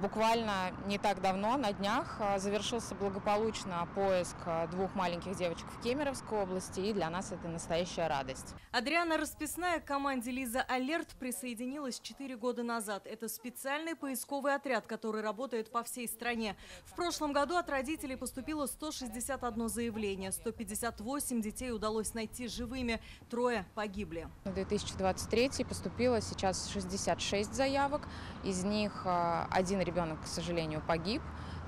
Буквально не так давно, на днях, а, завершился благополучно поиск а, двух маленьких девочек в Кемеровской области, и для нас это настоящая радость. Адриана Расписная к команде «Лиза Алерт» присоединилась 4 года назад. Это специальный поисковый отряд, который работает по всей стране. В прошлом году от родителей поступило 161 заявление. 158 детей удалось найти живыми, трое погибли. В 2023 поступило сейчас 66 заявок, из них а, один ребенок, к сожалению, погиб.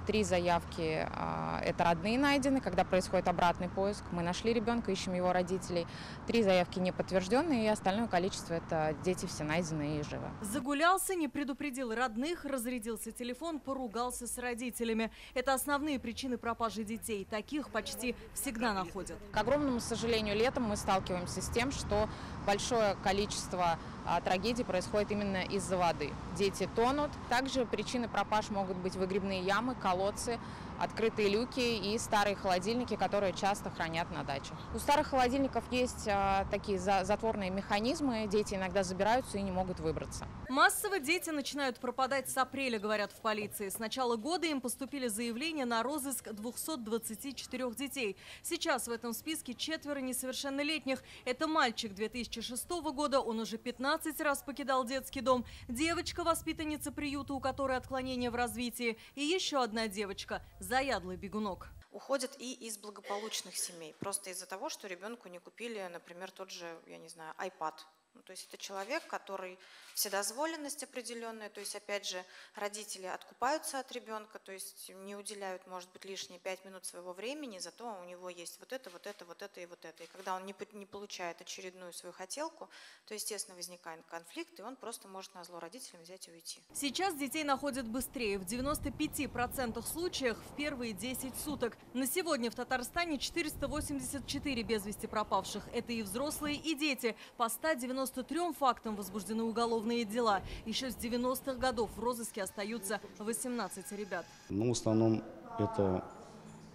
Три заявки а, – это родные найдены, когда происходит обратный поиск. Мы нашли ребенка, ищем его родителей. Три заявки не подтвержденные, и остальное количество – это дети все найденные и живы. Загулялся, не предупредил родных, разрядился телефон, поругался с родителями. Это основные причины пропажи детей. Таких почти всегда находят. К огромному сожалению, летом мы сталкиваемся с тем, что большое количество а, трагедий происходит именно из-за воды. Дети тонут. Также причины пропаж могут быть выгребные ямы, колодцы, молодцы открытые люки и старые холодильники, которые часто хранят на дачах. У старых холодильников есть а, такие за, затворные механизмы, дети иногда забираются и не могут выбраться. Массово дети начинают пропадать с апреля, говорят в полиции. С начала года им поступили заявления на розыск 224 детей. Сейчас в этом списке четверо несовершеннолетних. Это мальчик 2006 года, он уже 15 раз покидал детский дом. Девочка, воспитанница приюта, у которой отклонение в развитии. И еще одна девочка – заядлый бегунок. Уходят и из благополучных семей, просто из-за того, что ребенку не купили, например, тот же, я не знаю, iPad ну, то есть это человек, который вседозволенность определенная, то есть опять же родители откупаются от ребенка, то есть не уделяют, может быть, лишние пять минут своего времени, зато у него есть вот это, вот это, вот это и вот это. И когда он не, получает очередную свою хотелку, то, естественно, возникает конфликт, и он просто может на зло родителям взять и уйти. Сейчас детей находят быстрее. В 95% случаев в первые 10 суток. На сегодня в Татарстане 484 без вести пропавших. Это и взрослые, и дети. По 190 93 фактам возбуждены уголовные дела. Еще с 90-х годов в розыске остаются 18 ребят. Ну, в основном это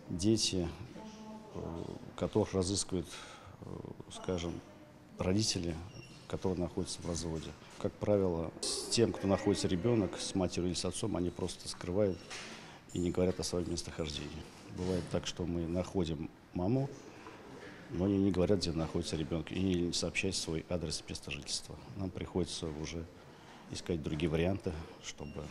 дети, э, которых разыскивают, э, скажем, родители, которые находятся в разводе. Как правило, с тем, кто находится ребенок, с матерью или с отцом, они просто скрывают и не говорят о своем местохождении. Бывает так, что мы находим маму, но они не говорят, где находится ребенок, и не сообщают свой адрес места жительства. Нам приходится уже искать другие варианты, чтобы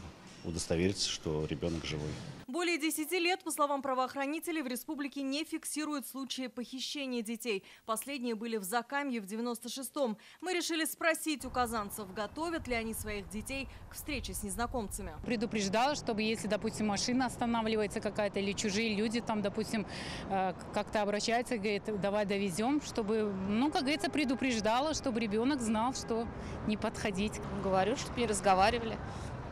удостовериться, что ребенок живой. Более 10 лет, по словам правоохранителей, в республике не фиксируют случаи похищения детей. Последние были в Закамье в 96-м. Мы решили спросить у казанцев, готовят ли они своих детей к встрече с незнакомцами. Предупреждала, чтобы если, допустим, машина останавливается какая-то или чужие люди там, допустим, э, как-то обращаются, говорит, давай довезем, чтобы, ну, как говорится, предупреждала, чтобы ребенок знал, что не подходить. Говорю, чтобы не разговаривали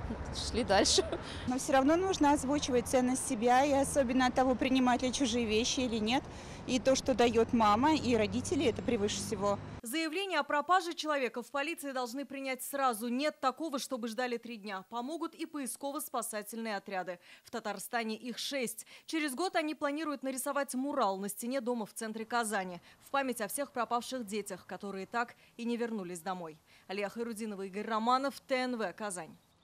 шли дальше. Но все равно нужно озвучивать ценность себя и особенно от того, принимать ли чужие вещи или нет. И то, что дает мама и родители, это превыше всего. Заявление о пропаже человека в полиции должны принять сразу. Нет такого, чтобы ждали три дня. Помогут и поисково-спасательные отряды. В Татарстане их шесть. Через год они планируют нарисовать мурал на стене дома в центре Казани в память о всех пропавших детях, которые так и не вернулись домой. Алия Хайрудинова, Игорь Романов, ТНВ, Казань.